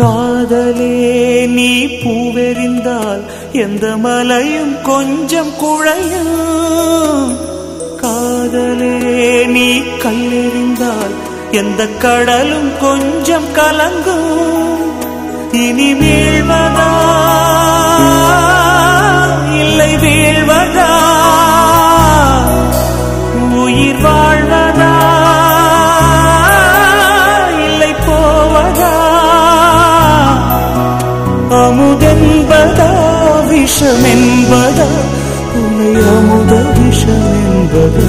காதலே நீ பூவெறிந்தால் எந்த மலையும் கொஞ்சம் குழையும் காதலே நீ கல்லெறிந்தால் எந்த கடலும் கொஞ்சம் கலங்கும். இனிமே അമുതെമ്പതാ വിഷമെമ്പതാ പുനയമുദ വിഷമെമ്പതാ